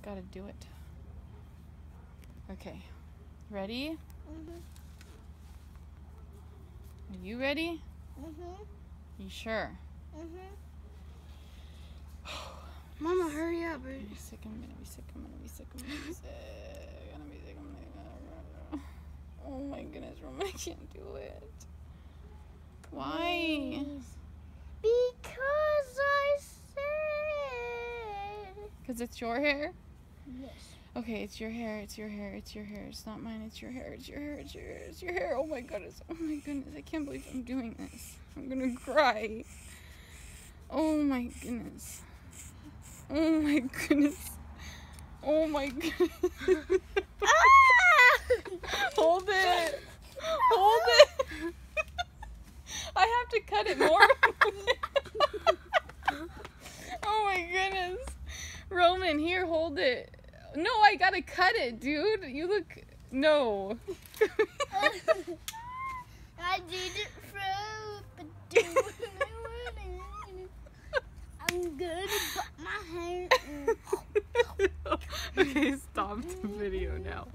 just gotta do it. Okay. Ready? Mhm. Are you ready? Mhm. You sure? Mhm. Mama, hurry up. I'm gonna be sick, I'm gonna be sick, I'm gonna be sick, I'm gonna be sick. I'm gonna be sick, I'm gonna be Oh my goodness, Roman, I can't do it. Why? Because I said. Because it's your hair? Yes. Okay, it's your hair, it's your hair, it's your hair. It's not mine, it's your hair, it's your hair, it's your hair, it's your hair. Oh my goodness, oh my goodness, I can't believe I'm doing this. I'm gonna cry. Oh my goodness. Oh my goodness. Oh my goodness. Hold it. Hold it. I have to cut it more. oh my goodness. Roman, here, hold it. No, I gotta cut it, dude. You look. No. I did it from I'm gonna put my hair in. okay, stop the video.